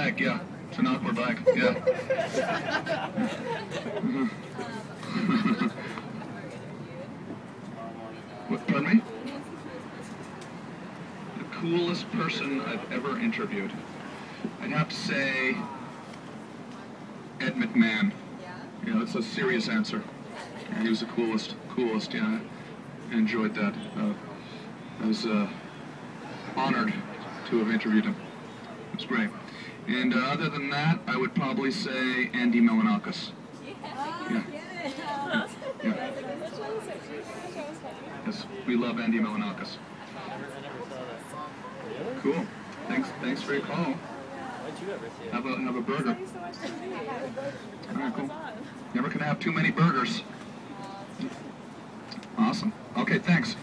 bag, yeah. It's an awkward bag, yeah. what, pardon me? The coolest person I've ever interviewed. I'd have to say Ed McMahon. Yeah, that's a serious answer. Yeah, he was the coolest, coolest, yeah. I enjoyed that. Uh, I was uh, honored to have interviewed him. It great. And uh, other than that, I would probably say Andy Milonakis. Yeah. yeah. Yes, we love Andy Milonakis. Cool. Thanks. Thanks for your call. Why'd you ever see it? Have a have a burger. Thanks so much for being here. All right, cool. Never can have too many burgers. Awesome. Okay, thanks.